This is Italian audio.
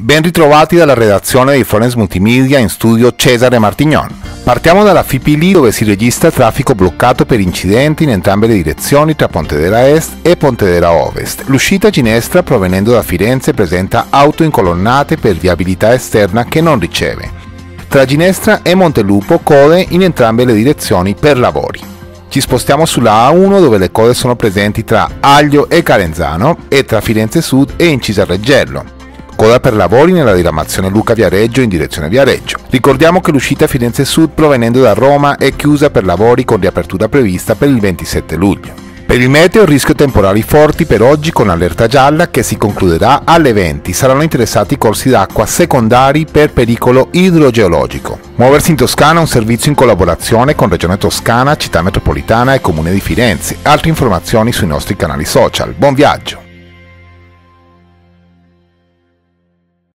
Ben ritrovati dalla redazione di Florence Multimedia in studio Cesare Martignon. Partiamo dalla FIPILI dove si registra traffico bloccato per incidenti in entrambe le direzioni tra Pontedera Est e Pontedera Ovest. L'uscita Ginestra provenendo da Firenze presenta auto incolonnate per viabilità esterna che non riceve. Tra Ginestra e Montelupo code in entrambe le direzioni per lavori. Ci spostiamo sulla A1 dove le code sono presenti tra Aglio e Calenzano e tra Firenze Sud e Incisa Reggello coda per lavori nella diramazione Luca Viareggio in direzione Viareggio. Ricordiamo che l'uscita Firenze Sud provenendo da Roma è chiusa per lavori con riapertura prevista per il 27 luglio. Per il meteo rischio temporali forti per oggi con allerta gialla che si concluderà alle 20. Saranno interessati corsi d'acqua secondari per pericolo idrogeologico. Muoversi in Toscana è un servizio in collaborazione con Regione Toscana, Città Metropolitana e Comune di Firenze. Altre informazioni sui nostri canali social. Buon viaggio!